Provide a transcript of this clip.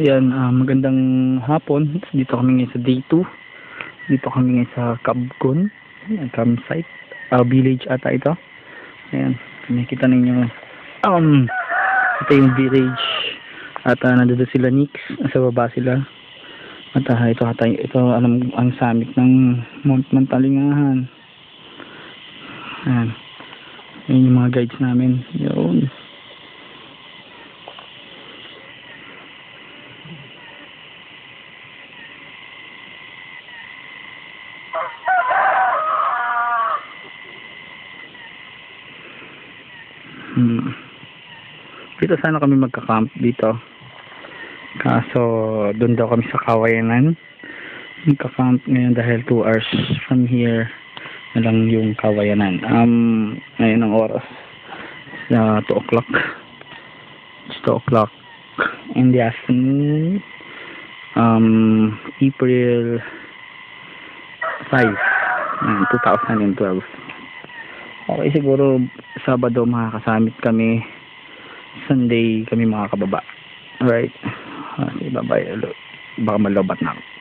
Ayan, ah, magandang hapon. Dito kami ngayon sa day 2. Dito kami ngayon sa Cabcon. Campsite. Ah, village ata ito. Ayan, nakikita ninyo. Um, ito yung village. At uh, nandito sila Nix. Sa baba sila. At ah, ito, ata, ito alam, ang summit ng Mount Mantalingahan. Ayan. Ayan yung mga guides namin. Yun. Hmm. Dito sana kami magka-camp dito. Kaso doon daw kami sa Kawayanan. Magka-camp ngayon dahil 2 hours from here na lang yung Kawayanan. Um, ngayon ang oras. Sa 2 o'clock. It's 2 o'clock in the afternoon. Um, April 5, um, 2012. Okay, siguro Sabado makakasamit kami. Sunday kami makakababa. Alright. Okay, bye-bye. Baka malobat na ako.